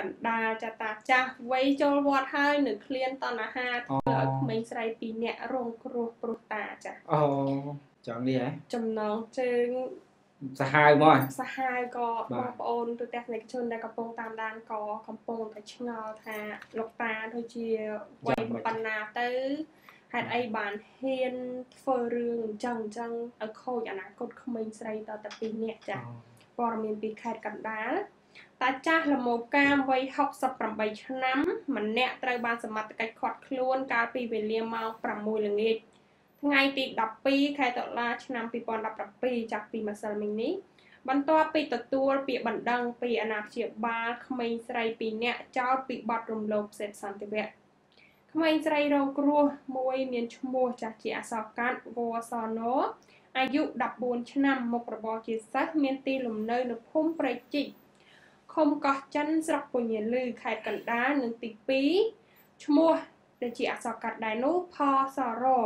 កណ្ដាលចាតាចាស់វ័យចូលវត្តហើយនៅឃ្លានតណ្ហាធ្វើឲ្យក្មេងស្រីពីរនាក់រងគ្រោះព្រោះតាចាអូចង់នេះហ៎ចំណងជើងសាហាវមកសាហាវក៏បងប្អូនទូទស្សនិកជនដែលកំពុងតាមដានក៏កំពុងតែឆ្ងល់ថាលោកតាដូចជាវ័យប៉ុណ្ណាទៅហេតុអីបានហ៊ានធ្វើរឿងអញ្ចឹងអញ្ចឹងឲ្យខូចអនាគតក្មេងស្រីតទៅពីរនាក់ចាព័ត៌មានពីខេត្តកណ្ដាល តាចាស់លមោកាមវ័យ68ឆ្នាំ ម្នាក់ត្រូវបានសមត្ថកិច្ចឃាត់ខ្លួនកាលពីវេលាម៉ោង6ល្ងាចថ្ងៃទី12ខែតុលាឆ្នាំ2017ចាប់ពីម្សិលមិញនេះបន្ទាប់ពីទទួលពាក្យបណ្ដឹងពីអាណាព្យាបាលក្មេងស្រី2នាក់ចោទពីបទរំលោភសេពសន្តិវៈក្មេងស្រីរងគ្រោះមួយមានឈ្មោះចាស់ជាអសរកាត់វសណូអាយុ14ឆ្នាំមុខរបរជាសិស្សមានទីលំនៅនៅភូមិព្រៃជីក ឃុំកោះចិនស្រុកពញាលឺខេត្តកណ្ដាលនិងទី2ឈ្មោះដែលជាអសរកាត់ដែរនោះផសរោ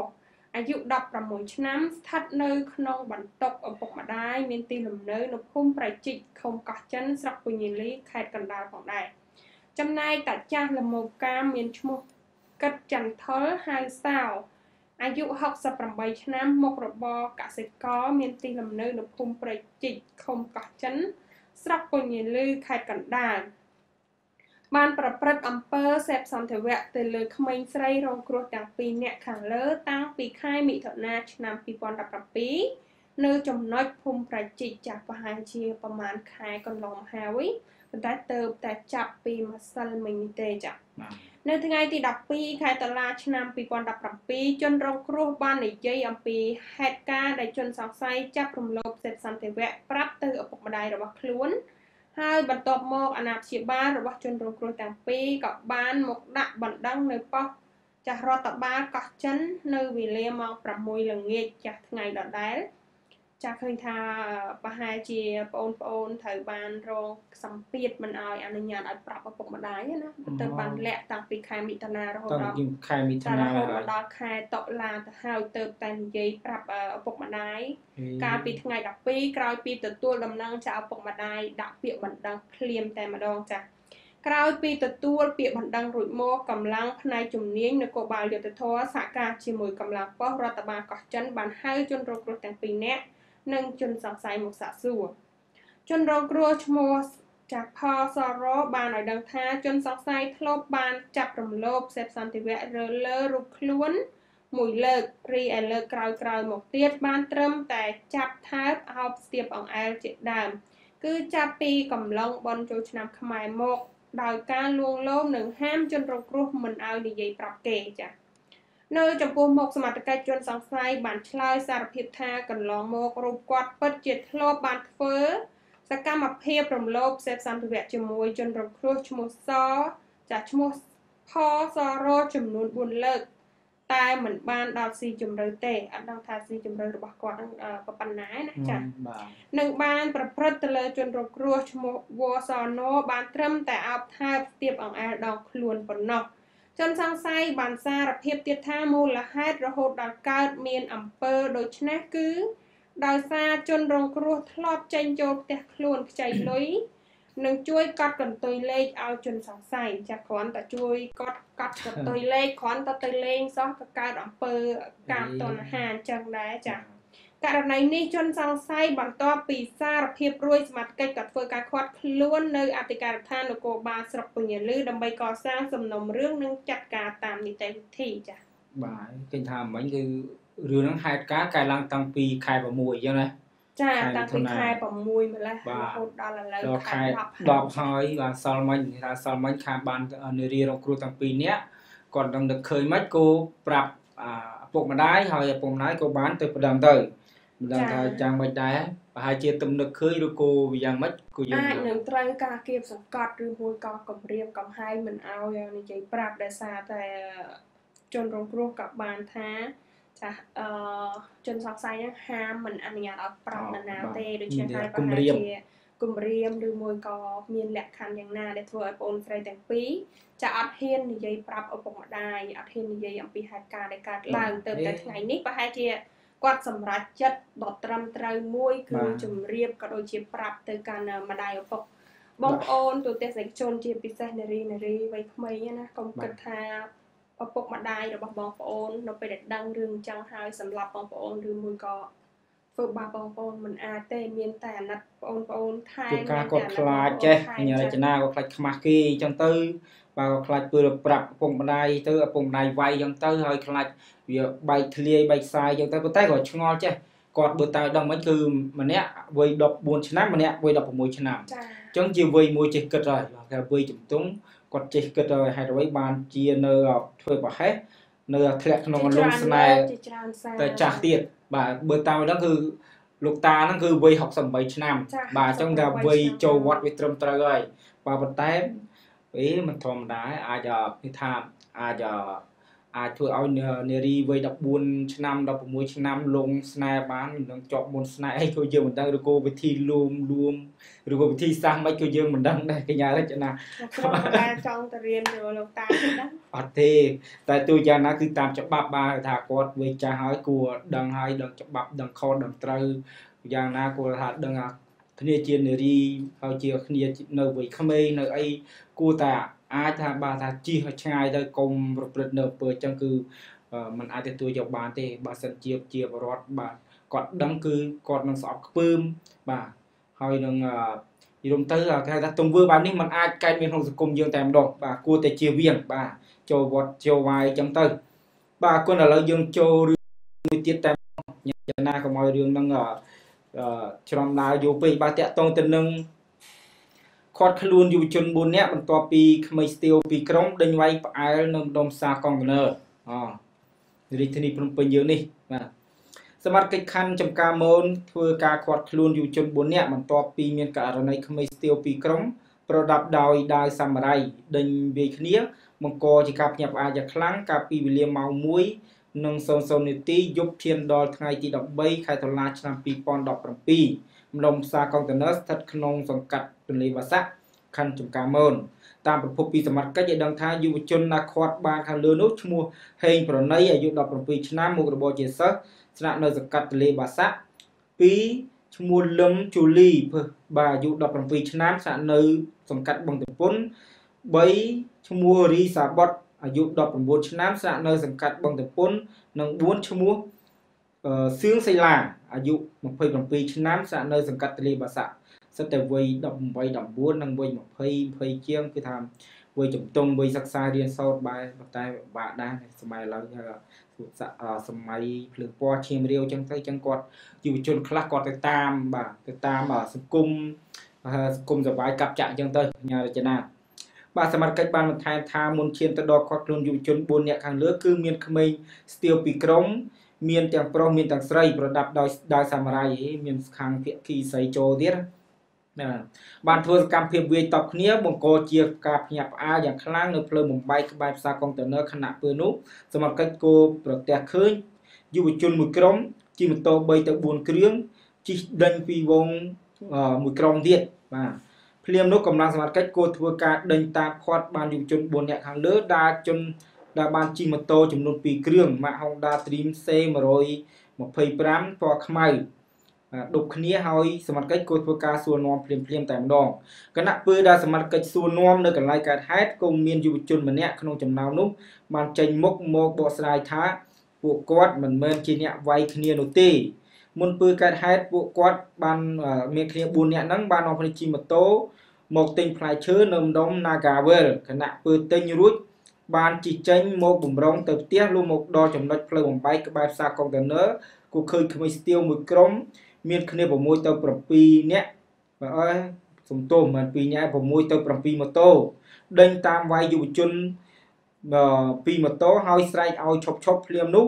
អាយុ16ឆ្នាំស្ថិតនៅក្នុងបន្ទុកឪពុកម្ដាយមានទីលំនៅនៅភូមិប្រៃជីកឃុំកោះចិនស្រុកពញាលីខេត្តកណ្ដាលផងដែរចំណែកតាចាស់លមោកាមមានឈ្មោះកិតចន្ទថុលហៅសៅអាយុ68ឆ្នាំមុខរបរកសិករមានទីលំនៅនៅភូមិប្រៃជីកឃុំកោះចិនស្រុក ពញាលឺខេត្តកណ្ដាលបានប្រព្រឹត្តអំពើសេពសន្តិវៈទៅលើក្មេងស្រីរងគ្រោះទាំងពីរនាក់ខាងលើតាំងពីខែមិថុនាឆ្នាំ2017នៅចំណុចភូមិប្រជិកចាស់ប្រហែលជាប្រមាណខែកន្លងហើយប៉ុន្តែទៅតែចាប់ពីម្សិលមិញនេះទេចា៎ នៅថ្ងៃទី12ខែតុលាឆ្នាំ2017ជនរងគ្រោះបាននិយាយអំពីហេតុការណ៍ដែលជនសង្ស័យចាប់រំលោភសិទ្ធិសន្តិវៈប្រាប់ទៅឪពុកម្ដាយរបស់ខ្លួន ហើយបន្ទាប់មកអាណាព្យាបាលរបស់ជនរងគ្រោះទាំងពីរក៏បានមកដាក់បណ្ដឹងនៅប៉ុស្តិ៍ចាស់រដ្ឋបាលកោះចិន នៅវេលាម៉ោង6ល្ងាចចាស់ថ្ងៃដដែល ចាស់ឃើញថាប្រហែលជាបងប្អូនត្រូវបានរងសម្ពាធមិនអោយអនុញ្ញាតឲ្យប្រាប់ឪពុកម្ដាយណាទៅបានលាក់តាំងពីខែមិថុនារហូតដល់ខែមិថុនារហូតដល់ខែតុលាទៅហើយទៅតែនិយាយប្រាប់ឪពុកម្ដាយកាលពីថ្ងៃ12ក្រោយពីទទួលដំណឹងចាឪពុកម្ដាយដាក់ពាក្យបណ្ដឹងភ្លាមតែម្ដងចាស់ក្រោយពីទទួលពាក្យបណ្ដឹងរួចមកកម្លាំងផ្នែកជំនាញនគរបាលយុទ្ធធរសហការជាមួយកម្លាំងប៉ុស្តិ៍រដ្ឋបាលកោះចិនបានហៅជនរងគ្រោះទាំងពីរនាក់ និងជនសង្ស័យមកសាកសួរជនរងគ្រោះឈ្មោះចាក់ផលសរោបានឲ្យដឹងថាជនសង្ស័យធ្លាប់បានចាប់រំលោភសេពសន្តិវៈរើលើរូបខ្លួនមួយលើករីឯលើកក្រោយក្រោយមកទៀតបានត្រឹមតែចាប់ថើបអោបស្ទាបអង្អែលជាដើម គឺចាប់ពីកំឡុងបនចូលឆ្នាំខ្មែរមក ដោយការលួងលោមនិងហាមជនរងគ្រោះមិនឲ្យនិយាយប្រាប់គេចា៎ នៅចំពោះមុខសមត្ថកិច្ចជនសង្ស័យបានឆ្លើយសារភាពថាកន្លងមករូបគាត់ពិតជាធ្លាប់បានធ្វើសកម្មភាពរំលោភសេពសន្តិវៈជាមួយជនរងគ្រោះឈ្មោះសចាឈ្មោះផសរចំនួន4លើកតែមិនបានដល់ស៊ីជម្រៅទេអត់ដឹងថាស៊ីជម្រៅរបស់គាត់នឹងប៉ុណ្ណាណាចា៎នឹងបានប្រព្រឹត្តទៅលើជនរងគ្រោះឈ្មោះវសណូបានត្រឹមតែអោបថើបស្ទាបអង្អែលដងខ្លួនប៉ុណ្ណោះ ជនសង្ស័យបានសារភាពទៀតថាមូលហេតុរហូតដល់កើតមានអំពើដូចនេះគឺ ដោយសារជនរងគ្រោះធ្លាប់ចេញចូលផ្ទះខ្លួនខ្ចីលុយនឹងជួយកត់កន្ទុយលេខឲ្យជនសង្ស័យចាគ្រាន់តែជួយកត់កត់កន្ទុយលេខគ្រាន់តែទៅលេងសោះក៏កើតអំពើកាមតណ្ហាអញ្ចឹងដែរចា ករណីនេះជនសង្ស័យបន្ទាប់ពីសារភាពរួយសមត្ថកិច្ចក៏ធ្វើការឃាត់ខ្លួននៅអធិការដ្ឋាននគរបាលស្រុកពញាលឺដើម្បីកសាងសំណុំរឿងនិងចាត់ការតាមនីតិវិធីចា៎បាទឃើញថាមិញគឺរឿងហ្នឹងហេតុការណ៍កើតឡើងតាំងពីខែ6អញ្ចឹងណាចាតាំងពីខែ6ម្លេះរហូតដល់ឥឡូវខែ10ហើយបាទសល់មិញថាសល់មិញខាងបាននារីរងគ្រោះទាំងពីរនាក់គាត់នឹងនឹកឃើញមិនគោប្រាប់ឪពុកម្ដាយហើយឪពុកម្ដាយក៏បានទៅប្តឹងទៅ មិនដឹងថាយ៉ាងម៉េចដែរប្រហែលជាទំនឹកឃើញឬក៏យ៉ាងម៉េចក៏យើងអាចនឹងត្រូវការគៀបសង្កត់ឬមួយក៏គម្រាមកំហែងមិនឲ្យនិយាយប្រាប់ដោយសារតែជនរងគ្រោះក៏បានថាចាអឺជនសង្ស័យហ្នឹងហាមមិនអនុញ្ញាតឲ្យប្រាប់នរណាទេដូច្នេះហើយប្រហែលជាគម្រាមឬមួយក៏មានលក្ខខណ្ឌយ៉ាងណាដែលធ្វើឲ្យបងស្រីទាំងពីរចាអត់ហ៊ាននិយាយប្រាប់ឪពុកម្ដាយអត់ហ៊ាននិយាយអំពីហេតុការណ៍ដែលកើតឡើងទៅតែថ្ងៃនេះប្រហែលជា គាត់សម្រេចចិត្តដ៏ត្រឹមត្រូវមួយគឺជំរាបក៏ដូចជាប្រាប់ទៅកាន់ម្ដាយឪពុកបងប្អូនទូទស្សនិកជនជាពិសេសនារីនារីវ័យក្មេងណាកុំគិតថាឪពុកម្ដាយរបស់បងប្អូននៅពេលដែលដឹងរឿងអញ្ចឹងហើយសម្រាប់បងប្អូនឬមួយក៏ធ្វើបាបបងប្អូនមិនអាចទេមានតែអាណិតបងប្អូនថែមជួនកាលគាត់ខ្លាចចេះញរចនាគាត់ខ្លាចខ្មាស់គេអញ្ចឹងទៅ បើគាត់ខ្លាចពើប្រាប់ឪពុកម្ដាយទៅឪពុកម្ដាយវាយអញ្ចឹងទៅហើយខ្លាចវាបែកធ្លាយបែកខ្សែអញ្ចឹងទៅប៉ុន្តែគាត់ឆ្ងល់ចេះគាត់បើតើដឹងមិនគឺម្នាក់វ័យ14ឆ្នាំម្នាក់វ័យ16ឆ្នាំចា៎អញ្ចឹងជាវ័យមួយចេះគិតហើយគេវ័យជំទង់គាត់ចេះគិតហើយហេតុអ្វីបានជានៅធ្វើប្រហែសនៅធ្លាក់ក្នុងអលំស្នេហ៍ជាច្រើនសារទៅចាស់ទៀតបាទបើតាមហ្នឹងគឺលោកតាហ្នឹងគឺវ័យ68ឆ្នាំចា៎បាទអញ្ចឹងថាវ័យចូលវត្តវាត្រឹមត្រូវហើយបាទប៉ុន្តែ អេមិនធម្មតាអាចនិយាយថាអាចអាចធ្វើឲ្យនារីវ័យ14ឆ្នាំ16ឆ្នាំលងស្នេហ៍បានមិនដឹងជាប់មុនស្នេហ៍អីក៏យើងមិនដឹងឬក៏វិធីលួមលួមឬក៏វិធីសាស្ត្រមិនក៏យើងមិនដឹងដែរកញ្ញារចនាខ្ញុំតែចង់ទៅរៀនទៅលោកតាទេណាអត់ទេតែទូយ៉ាងណាគឺតាមច្បាប់បាទថាគាត់វ័យចាស់ហើយគួរដឹងហើយដឹងច្បាប់ដឹងខុសដឹងត្រូវយ៉ាងណាគួរថាដឹងថា គ្នាជានារីហើយជាគ្នានៅវ័យក្មេងនៅអីគួរតែអាចថាបាទថាជិះឲ្យឆ្ងាយទៅកុំប្រព្រឹត្តនៅអំពើអញ្ចឹងគឺអឺมันអាចទទួលយកបានទេបើសិនជាជាបរដ្ឋបាទគាត់ដឹងគឺគាត់នឹងស្អប់ខ្ពើមបាទហើយនឹងអឺ យល់ទៅគេហៅថាទង្វើបែបនេះมันអាចកើតមានក្នុងសង្គមយើងតែម្ដងបាទគួរតែជៀសវាងបាទចូលវត្តចូលវាយអញ្ចឹងទៅបាទអរគុណឥឡូវយើងចូលរឿងមួយទៀតតែយ៉ាងណាកុំឲ្យរឿងហ្នឹងអឺអឺ ច្រំដាវយូរពេកបាទតាក់ទងទៅនឹងខាត់ខ្លួនយុវជន4នាក់បន្ទាប់ពីក្មេងស្ទាវពីរក្រុមដេញវាយផ្អែលនៅម្ដុំផ្សារកុងតឺន័រអូរាជធានីភ្នំពេញយើងនេះបាទសមត្ថកិច្ចខណ្ឌចំការមូនធ្វើការខាត់ខ្លួនយុវជន4នាក់បន្ទាប់ពីមានករណីក្មេងស្ទាវពីរក្រុមប្រដាប់ដោយដាវសាមរ៉ៃដេញវាយគ្នាបង្កជាការភ្ញាក់ផ្អើលយ៉ាងខ្លាំងកាលពីវេលាម៉ោង1 និង00នាទីយប់ឈានដល់ថ្ងៃទី13ខែតុលាឆ្នាំ2017ម្ដុំផ្សារកុងតឺន័រស្ថិតក្នុងសង្កាត់ទន្លេបាសាក់ខណ្ឌចំការមូនតាមប្រភពពីសមត្ថកិច្ចឲ្យដឹងថាយុវជនណាខាត់បានខាងលើនោះឈ្មោះហេងប្រណីអាយុ17ឆ្នាំមុខរបរជាសិស្សស្នាក់នៅសង្កាត់ទន្លេបាសាក់2ឈ្មោះលឹមជូលីភើបាទអាយុ17ឆ្នាំស្នាក់នៅសង្កាត់បឹងតពុន3ឈ្មោះរីសាបុត អាយុ19ឆ្នាំស្នាក់នៅសង្កាត់បឹងតពុននិង4ឈ្មោះអឺសឿងសីឡាអាយុ27ឆ្នាំស្នាក់នៅសង្កាត់ទន្លេបាសាក់សិតតែវ័យ18 19និងវ័យ20 20ជាងគឺថាវ័យជំទង់វ័យសិក្សារៀនសូត្របែបតែពិបាកដែរសម័យឥឡូវហ្នឹងសម័យភ្លើងពណ៌ឈាមរាវអញ្ចឹងទៅអញ្ចឹងគាត់យុវជនខ្លះគាត់ទៅតាមបាទទៅតាមសង្គមសង្គមសបាយកាប់ចាក់អញ្ចឹងទៅញ៉ារចនា បាទសមត្ថកិច្ចបានបន្ថែមថាមុនឈានទៅដល់គាត់ខ្លួនយុវជន4នាក់ខាងលើគឺមានក្មេងស្ទាវពីក្រុមមានទាំងប្រុសមានទាំងស្រី ប្រដាប់ដោយដោយសាមរ៉ៃមានខាងភាគីស្រីចូលទៀតណាបានធ្វើសកម្មភាពវាយតប់គ្នាបង្កជាការភ្ញាក់ផ្អើលយ៉ាងខ្លាំងនៅផ្លូវបំបែកក្បែរផ្សារកុងតឺន័រខណៈពេលនោះសមត្ថកិច្ចគោប្រទះឃើញយុវជនមួយក្រុមជិះម៉ូតូ3ទៅ4គ្រឿងជិះដេញពីវងមួយក្រុមទៀតបាទ ភ្លាមនោះកម្លាំងសមត្ថកិច្ចគោធ្វើការដេញតាមខាត់បានយុវជន4នាក់ខាងលើដើរជនដែលបានជិះម៉ូតូចំនួន2គ្រឿងម៉ាក Honda Dream C125 ពណ៌ខ្មៅដប់គ្នាហើយសមត្ថកិច្ចគួរធ្វើការសួរនាំភ្លាមភ្លាមតែម្ដងគណៈពេលដែលសមត្ថកិច្ចសួរនាំនៅកន្លែងកើតហេតុក៏មានយុវជនម្នាក់ក្នុងចំណោមនោះបានចេញមុខមកបកស្រាយថាពួកគាត់មិនមែនជាអ្នកវាយគ្នានោះទេ មុនពេលកើតហេតុពួកគាត់បានមានគ្នា4នាក់ហ្នឹងបាននាំគ្នាជិះម៉ូតូមកទិញផ្លែឈើនៅម្ដុំ Nagavel គណៈពេលទិញរួចបានជិះចេញមកបំរុងទៅផ្ទះលុះមកដល់ចំណុចផ្លូវបំបែកក្បែរផ្សារកុងតឺន័រគូឃើញក្មេងស្ទាវមួយក្រុម មានគ្នា6ទៅ7នាក់បើអើសំទោសមិន2នាក់6ទៅ7ម៉ូតូដេញតាមវាយយុវជនពីម៉ូតូហើយស្រែកឲ្យឈប់ឈប់ភ្លាមនោះ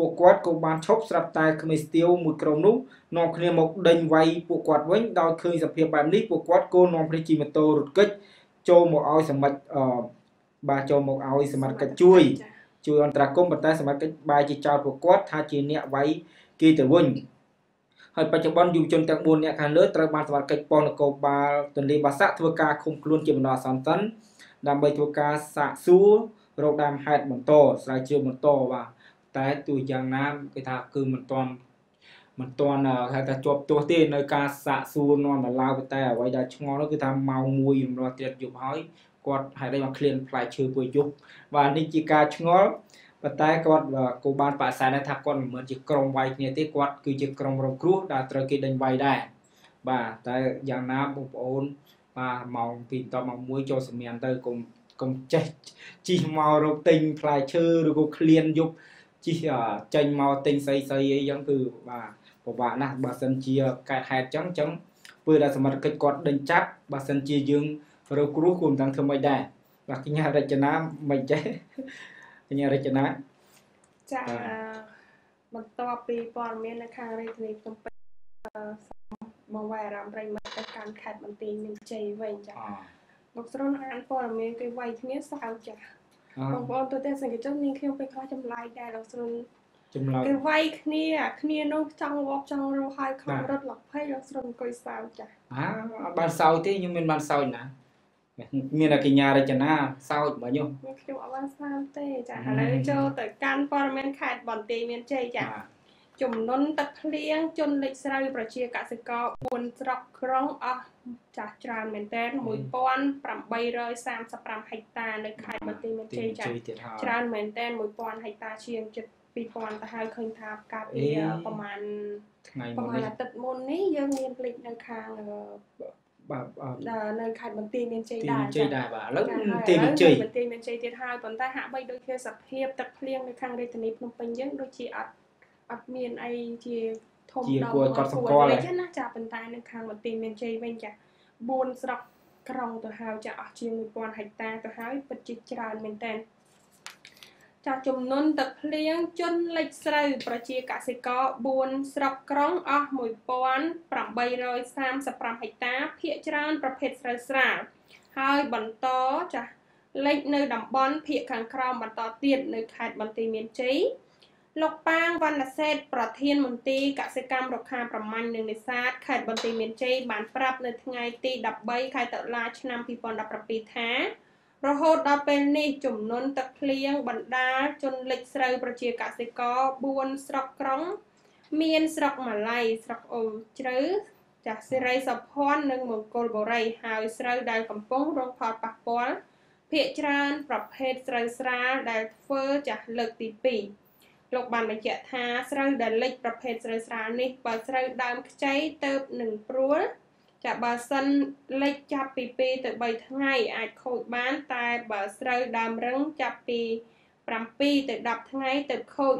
ពួកគាត់ក៏បានឈប់ស្រាប់តែក្មេងស្ទាវមួយក្រុមនោះនាំគ្នាមកដេញវាយពួកគាត់វិញដោយឃើញសភាពបែបនេះពួកគាត់ក៏នាំគ្នាជិះម៉ូតូរត់គេចចូលមកឲ្យសម្ដេចអឺបាទចូលមកឲ្យសមត្ថកិច្ចជួយជួយអន្តរាគមន៍ប៉ុន្តែសមត្ថកិច្ចបាយជាចោតពួកគាត់ថាជាអ្នកវាយគេទៅវិញហើយបច្ចុប្បន្នយុវជនទាំង4នាក់ខាងលើត្រូវបានសមត្ថកិច្ចប៉ុស្តិ៍នគរបាលទន្លេបាសាក់ធ្វើការឃុំខ្លួនជាបណ្ដោះអាសន្នសិនដើម្បីធ្វើការសាកសួររកដើមហេតុបន្តស្រាវជ្រាវបន្តបាទ តែទោះយ៉ាងណាគេថាគឺមិនទាន់មិនទាន់ហៅថាជាប់ទោះទេនៅការសាកសួរនាំដល់ឡាវតែអ្វីដែលឆ្ងល់នោះគឺថាម៉ោង1រំលោះទៀតយប់ហើយគាត់ហេតុអីមកឃ្លានផ្លែឈើពួកយប់បាទនេះជាការឆ្ងល់ប៉ុន្តែគាត់គូបានបកស្រាយថាគាត់មិនមែនជាក្រុមវាយគ្នាទេគាត់គឺជាក្រុមរងគ្រោះដែលត្រូវគេដេញវាយដែរបាទតែយ៉ាងណាបងប្អូនបាទម៉ោង2តម៉ោង1ចូលសម្មានទៅកុំកុំចេះជីមករកទិញផ្លែឈើឬក៏ឃ្លានយប់ ជីចេញមកទិញស្អីស្អីអីចឹងគឺបាទពិបាកណាស់បើសិនជាកើតហេតុចឹងចឹងពេលដែលសមត្ថកិច្ចគាត់ដេញចាប់បើសិនជាយើងរកគ្រោះគួរមិនដឹងធ្វើម៉េចដែរបាទកញ្ញារចនាមិនចេះកញ្ញារចនាចាបន្ទាប់ពីព័ត៌មាននៅខាងរាជធានីភ្នំពេញបងវាយអារម្មណ៍ប្រិមត្តទៅកាន់ខេត្តបន្ទាយមានជ័យវិញចាលោកស្រុនអានព័ត៌មានគេវាយគ្នាសើចា បងប្អូនទៅទេសង្កេតជននាងខ្ញុំពេលខ្លះចម្លែកដែរលោកស្រុនចម្លែកគេវាយគ្នាគ្នានោះចង់វប់ចង់រស់ហើយខំរត់លភ័យលោកស្រុនអង្គុយសើចាអើអត់បានសើចទេខ្ញុំមិនបានសើចណាមានកញ្ញារចនាសោចបើញុះខ្ញុំអត់បានស្មានទេចាឥឡូវចូលទៅកាន់ព័ត៌មានខេត្តបន្ទាយមានជ័យចា ចំនួនទឹកភ្លៀងជន់លិចស្រូវប្រជាកសិករ4ស្រុកក្រុងអស់ចាស់ច្រើនមែនទែន1835ហិកតានៅខេត្តបន្ទាយមានជ័យចាច្រើនមែនទែន1000ហិកតាជាងជិត2000ទៅហើយឃើញថាកាលពីប្រហែលថ្ងៃប្រហែលអាទិត្យមុននេះយើងមានភ្លេចនៅខាងបាទនៅខេត្តបន្ទាយមានជ័យដែរជ័យដែរបាទឥឡូវបន្ទាយមានជ័យបន្ទាយមានជ័យទៀតហើយប៉ុន្តែហាក់បីដូចជាសភាពទឹកភ្លៀងនៅខាងរាជធានីភ្នំពេញយើងដូចជាអត់ អត់មានអីជាធំដុំគួរកត់សម្គាល់ទេណាចាប៉ុន្តែនៅខាងបន្ទាយមានជ័យវិញចា4ស្រុកក្រុងទៅហើយចាអស់ជាង1000ហិកតាទៅហើយពិតជាច្រើនមែនតើចាចំនួនទឹកភ្លៀងជន់លិចស្រូវប្រជាកសិករ4ស្រុកក្រុងអស់1835ហិកតាភាគច្រើនប្រភេទស្រូវស្រាលហើយបន្តចាលិចនៅតំបន់ភាគខាងក្រោមបន្តទៀតនៅខេត្តបន្ទាយមានជ័យ លោកប៉ាងវណ្ណសេតប្រធានមន្ទីរកសិកម្មរុក្ខាប្រមាញ់និងនេសាទខេត្តបន្ទាយមានជ័យបានប្រាប់នៅថ្ងៃទី13ខែតុលាឆ្នាំ2017ថារហូតដល់ពេលនេះចំនួនទឹកភ្លៀងបណ្ដាលជន់លិចស្រូវប្រជាកសិករ4ស្រុកក្រុង មានស្រុកម៉ាឡៃស្រុកអូជ្រៅចាស់សេរីសុភ័ណ្ឌនិងមង្គលបុរីហើយស្រូវដែលកំពុងរងផលប៉ះពាល់ភាគច្រើនប្រភេទស្រូវស្រាលដែលធ្វើចាស់លើកទី2 លោកបានបញ្ជាក់ថាស្រូវដែលលិចប្រភេទស្រូវស្រាលនេះបើស្រូវដើមខ្ចីទៅនឹងព្រួលចាបើសិនលិចចាប់ពី2ទៅ3ថ្ងៃអាចខូចបាន តែបើស្រូវដើមរឹងចាប់ពី7ទៅ10ថ្ងៃទៅខូច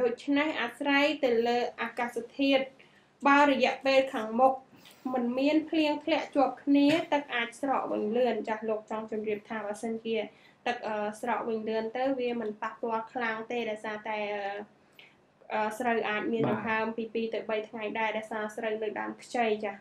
ដូច្នេះអាស្រ័យទៅលើអាកាសធាតុបើរយៈពេលខាងមុខมันមានភ្លៀងធ្លាក់ជាប់គ្នាទឹកអាចស្រកវិញលឿនចាស់លោកចង់ជម្រាបថាបើសិនជា ទឹកស្រកវិញលឿនទៅវាមិនប៉ះពាល់ខ្លាំងទេដោយសារតែស្រូវអាចមានដង្ហើមពី2ទៅ3ថ្ងៃដែរដោយសារស្រូវនៅដើមខ្ចីចាស់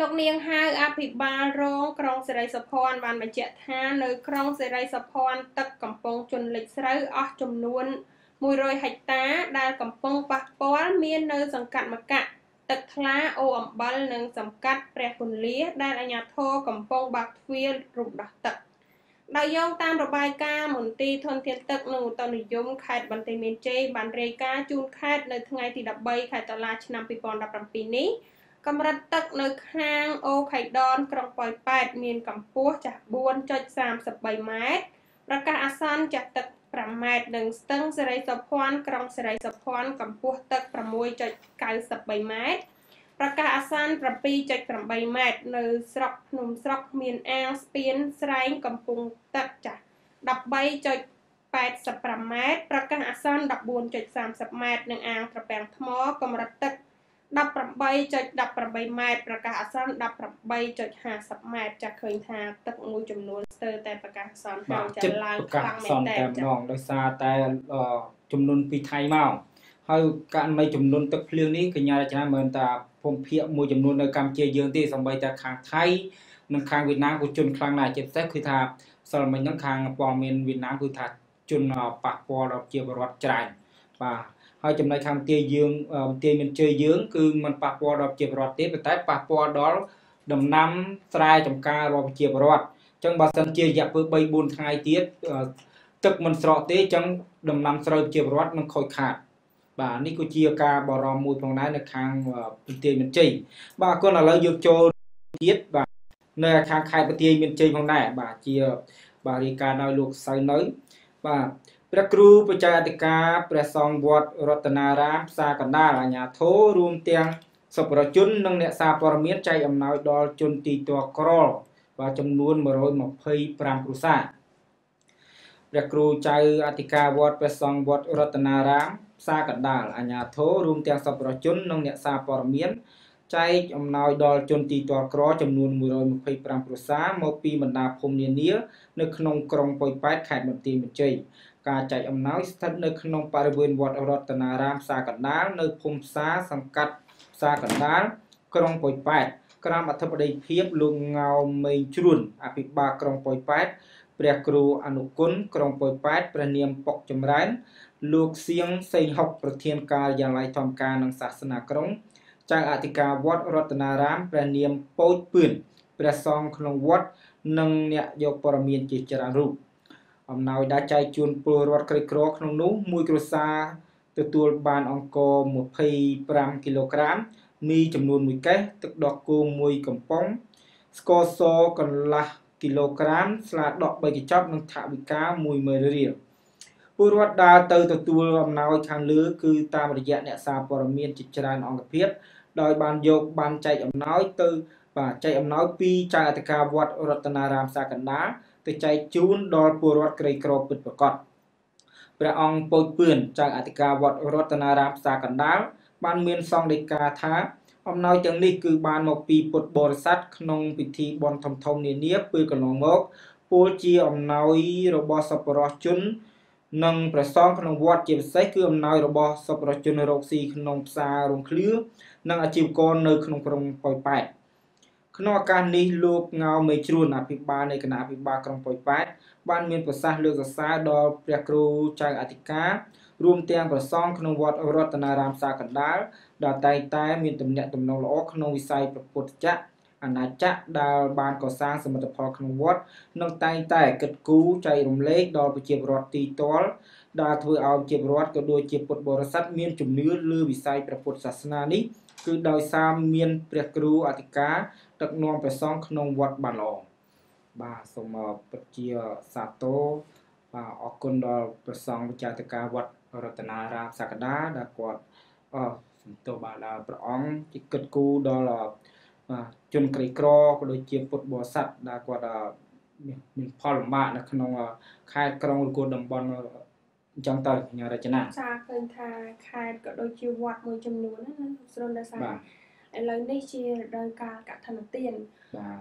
លោកនាងហៅអភិបាលរងក្រុងសេរីសុភ័ណ្ឌបានបញ្ជាក់ថានៅក្រុងសេរីសុភ័ណ្ឌទឹកកំពុងជន់លិចស្រូវអស់ចំនួន100ហិកតាដែលកំពុងប៉ះពាល់មាននៅសង្កាត់មកៈទឹកថ្លាអូអំបិលនិងសង្កាត់ព្រះគុលាដែលអាជ្ញាធរកំពុងបើកទ្វាររំដោះទឹក ដោយយោងតាមរបាយការណ៍មន្ទីរធនធានទឹកនិងឧតុនិយមខេត្តបន្ទាយមានជ័យបានរាយការណ៍ជូនខេត្តនៅថ្ងៃទី13ខែតុលាឆ្នាំ2017នេះកម្រិតទឹកនៅខាងអូខៃដនក្រុងប៉ោយប៉ែតមានកម្ពស់ចាស់4.33ម៉ែត្រប្រកាសអាសន្នចាស់ទឹក5ម៉ែត្រនិងស្ទឹងសេរីសុភ័ណ្ឌក្រុងសេរីសុភ័ណ្ឌកម្ពស់ទឹក6.93ម៉ែត្រ ប្រកាសអាសន្ន7.8ម៉ែត្រនៅស្រុកភ្នំស្រុកមានអាងស្ពានស្រែងកំពង់ទឹកចាស់13.85ម៉ែត្រប្រកាសអាសន្ន14.30ម៉ែត្រនិងអាងត្រពាំងថ្មកម្រិតទឹក18.18ម៉ែត្រប្រកាសអាសន្ន18.50ម៉ែត្រចាស់ឃើញថាទឹកមួយចំនួនស្ទើរតែប្រកាសអាសន្នចូលចឡើងខ្លាំងមែនតើតែម្ដងដោយសារតែចំនួនពីថៃមក ហើយករណីចំនួនទឹកភ្លៀងនេះកញ្ញារចនាមិនថាភូមិភាគមួយចំនួននៅកម្ពុជាយើងទេសម្បីតែខាងថៃនិងខាងវៀតណាមក៏ជន់ខ្លាំងដែរជាពិសេសគឺថាសិលមិញហ្នឹងខាងព័ត៌មានវៀតណាមគឺថាជន់ប៉ះពាល់ដល់ជាបរដ្ឋច្រើនបាទហើយចំណុចខាងទាយយើងទាយមានជ័យយើងគឺมันប៉ះពាល់ដល់ប្រជាពលរដ្ឋទេប៉ុន្តែប៉ះពាល់ដល់ដំណាំស្រែចម្ការរបស់ប្រជាពលរដ្ឋអញ្ចឹងបើសិនជារយៈពេល3 4ថ្ងៃទៀតទឹកមិនស្រកទេអញ្ចឹងដំណាំស្រូវប្រជាពលរដ្ឋនឹងខូចខាត បាទនេះក៏ជាការបារម្ភមួយផងដែរនៅខាងបន្ទាយមានជ័យបាទអរគុណឥឡូវយកចូលទៀតបាទនៅខាងខេត្តបន្ទាយមានជ័យផងដែរបាទជា បាទរាយការណ៍ដោយលោកសៅនៅ បាទព្រះគ្រូបច្ចេកអធិការព្រះសង្ឃវត្តរតនារាមផ្សារកណ្ដាលអាជ្ញាធររួមទាំងសពរជននិងអ្នកសារព័ត៌មានចែកអំណោយដល់ជនទីទ័រក្រ បាទចំនួន125គ្រួសារ ព្រះគ្រូចៅអធិការវត្តព្រះសង្ឃវត្តរតនារាមផ្សារកណ្ដាលអាជ្ញាធររួមទាំងសពរជននិងអ្នកសារព័ត៌មានចែកអំណោយដល់ជនទីទ័រក្រចំនួន125គ្រួសារមកពីបណ្ដាភូមិនានានៅក្នុងក្រុងប៉ោយប៉ែតខេត្តបន្ទាយមានជ័យការចែកអំណោយស្ថិតនៅក្នុងបរិវេណវត្តរតនារាមផ្សារកណ្ដាលនៅភូមិផ្សារសង្កាត់ផ្សារកណ្ដាលក្រុងប៉ោយប៉ែតក្រមអធិបតីភាពលោកងៅមេងជ្រួនអភិបាលក្រុងប៉ោយប៉ែត ព្រះគ្រូអនុគុណក្រុងប៉ោយប៉ែតព្រះនាមប៉ុកចម្រើន លោកសៀងសេងហុកប្រធានការិយាល័យធម្មការនិងសាសនាក្រុងចៅអធិការវត្តរតនារាមព្រះនាមពោចពឿនព្រះសង្ឃក្នុងវត្តនិងអ្នកយកព័ត៌មានជាច្រើនរូបអំណោយដែលចែកជូនពលរដ្ឋក្រីក្រក្នុងនោះមួយគ្រួសារទទួលបានអង្គ25គីឡូក្រាមមីចំនួន1កេសទឹកដោះគោ1កំប៉ុងស្ករសកន្លះ គីឡូក្រាមស្លាដក3កញ្ចប់និងថវិកា10000រៀលពលរដ្ឋដើរទៅទទួលអំណោយខាងលើគឺតាមរយៈអ្នកសារព័ត៌មានជាច្រើនអង្គភាពដោយបានយកបានចែកអំណោយទៅបាទចែកអំណោយពីចៅអធិការវត្តរតនារាមសាកណ្ដាលទៅចែកជូនដល់ពលរដ្ឋក្រីក្រពិតប្រាកដព្រះអង្គពោចពឿនចៅអធិការវត្តរតនារាមសាកណ្ដាលបានមានសង្ឃដីកាថា អំណោយទាំងនេះគឺបានមកពីពុទ្ធបរិស័ទក្នុងពិធីបុណ្យធំធំនានាពេលកន្លងមកពលជាអំណោយរបស់សប្បុរសជន និងព្រះសង្ឃក្នុងវត្តជាពិសេសគឺអំណោយរបស់សប្បុរសជនរកស៊ីក្នុងផ្សាររោងឃ្លឿនិងអាជីវករនៅក្នុងក្រុងប៉ោយប៉ែតក្នុងឱកាសនេះលោកងៅមេជ្រួនអភិបាលនៃគណៈអភិបាលក្រុងប៉ោយប៉ែតបានមានប្រសាសន៍លើកសរសើរដល់ព្រះគ្រូចៅអធិការ រួមទាំងប្រសងក្នុងវត្តរតនារាមសាកណ្ដាលដែលតែងតែមានទំនាក់ទំនងល្អក្នុងវិស័យព្រះពុទ្ធចក្រអាណាចក្រដែលបានកសាងសមិទ្ធផលក្នុងវត្តនិងតែងតែគិតគូរចែករំលែកដល់ប្រជាពលរដ្ឋទីទាល់ដែលធ្វើឲ្យប្រជាពលរដ្ឋក៏ដូចជាពុទ្ធបរិស័ទមានជំនឿលើវិស័យព្រះពុទ្ធសាសនានេះគឺដោយសារមានព្រះគ្រូអធិការដឹកនាំព្រះសង្ឃក្នុងវត្តបានល្អបាទសូមពិតជាសាទរបាទអរគុណដល់ព្រះសង្ឃវិចារការវត្ត រតនារាមសក្តាដែលគាត់អសំទោសបាទដល់ព្រះអង្គជាគិតគូរដល់បាទជនក្រីក្រក៏ដូចជាពុទ្ធបរិស័ទដែលគាត់មានផលលំបាកនៅក្នុងខេត្តក្រុងឬក៏តំបន់អញ្ចឹងទៅញរចនាចាឃើញថាខេត្តក៏ដូចជាវត្តមួយចំនួនណាស្រុនដែលសារ ឥឡូវនេះជារដូវកាលកឋិនទាន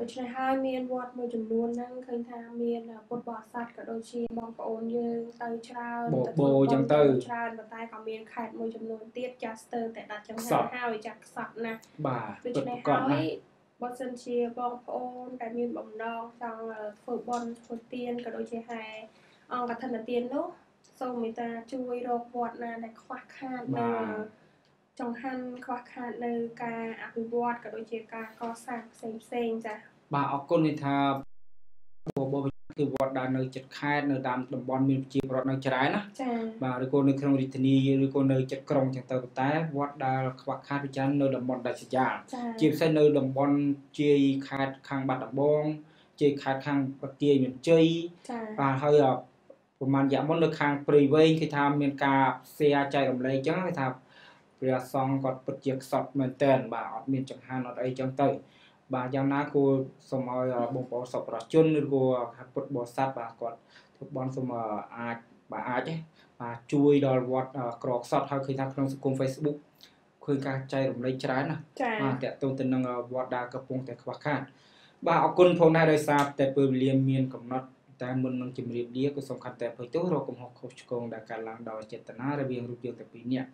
ដូច្នេះហើយមានវត្តមួយចំនួនហ្នឹងឃើញថាមានពុទ្ធបរិស័ទក៏ដូចជាបងប្អូនយើងទៅច្រើនទៅបោអញ្ចឹងទៅច្រើនប៉ុន្តែក៏មានខេត្តមួយចំនួនទៀតចាស់ស្ទើរតែដាច់ចំណាយហើយចាស់ខ្សត់ណាស់បាទដូច្នេះហើយបើសិនជាបងប្អូនដែលមានបំណងចង់ធ្វើបុណ្យធ្វើទានក៏ដូចជាហែអង្គកឋិនទាននោះសូមមេត្តាជួយរកវត្តណាដែលខ្វះខាតនៅ ចង្ហាន់ខ្វះខាតនៅការអភិវឌ្ឍក៏ដូចជាការកសាងផ្សេងផ្សេងចា៎បាទអរគុណនេះថាបបគឺវត្តដែលនៅចិត្តខេត្តនៅតាមតំបន់មានប្រជាពលរដ្ឋនៅច្រើនណាចា៎បាទឬក៏នៅក្នុងរាជធានីឬក៏នៅចិត្តក្រុងចឹងទៅតែវត្តដែលខ្វះខាតវិចារនៅតំបន់ដាច់ស្រយាលជាពិសេសនៅតំបន់ជាយខេត្តខាងបាត់ដំបងជាយខេត្តខាងបទាយមានជ័យបាទហើយប្រហែលរយៈមុននៅខាងព្រៃវែងគឺថាមានការផ្សាយចែករំលែកចឹងគឺថា ព្រះសង្ឃគាត់ពិតជាខ្សត់មែនតើបាទអត់មានចង្ហាន់អត់អីចឹងទៅ បាទយ៉ាងណាគួរសូមឲ្យបងប្អូនសពរជនឬក៏ពុទ្ធបរិស័ទបាទគាត់ធ្វើបន់សូមអាចបាទអាចទេបាទជួយដល់វត្តក្រខ្សត់ហើយឃើញថាក្នុងសង្គម Facebook ឃើញការចែករំលែកច្រើនណាបាទតកតូនទៅនឹងវត្តដែលកំពុងតែខ្វះខាតបាទអរគុណផងដែរដោយសារតែពេលវេលាមានកំណត់តែមុននឹងជម្រាបលាក៏សំខាន់តែភ័យទោសរកកំហុសខុសឆ្គងដែលកើតឡើងដោយចេតនារវាងរូបយើងទាំងពីរនាក់